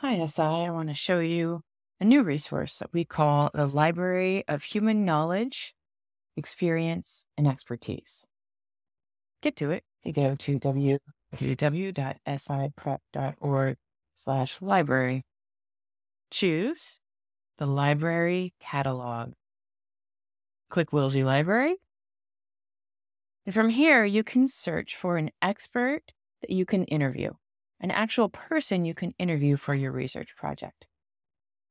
Hi, SI. I want to show you a new resource that we call the Library of Human Knowledge, Experience, and Expertise. Get to it. You go to www.siprep.org slash library. Choose the library catalog. Click Wilsey Library. And from here, you can search for an expert that you can interview an actual person you can interview for your research project.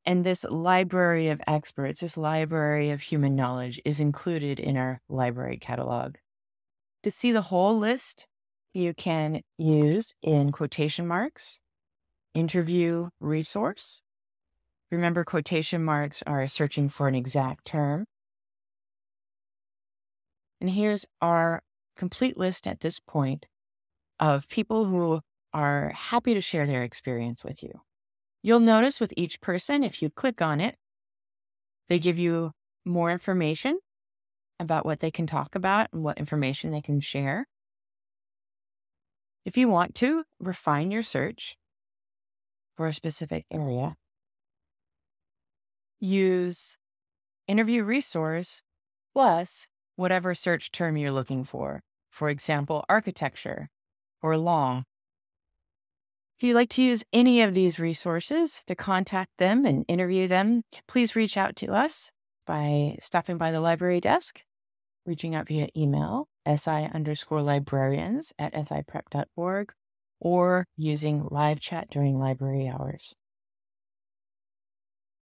And this library of experts, this library of human knowledge is included in our library catalog. To see the whole list, you can use in quotation marks, interview resource. Remember, quotation marks are searching for an exact term. And here's our complete list at this point of people who are happy to share their experience with you. You'll notice with each person, if you click on it, they give you more information about what they can talk about and what information they can share. If you want to refine your search for a specific area, use interview resource plus whatever search term you're looking for. For example, architecture or law if you'd like to use any of these resources to contact them and interview them, please reach out to us by stopping by the library desk, reaching out via email, si underscore librarians at siprep.org, or using live chat during library hours.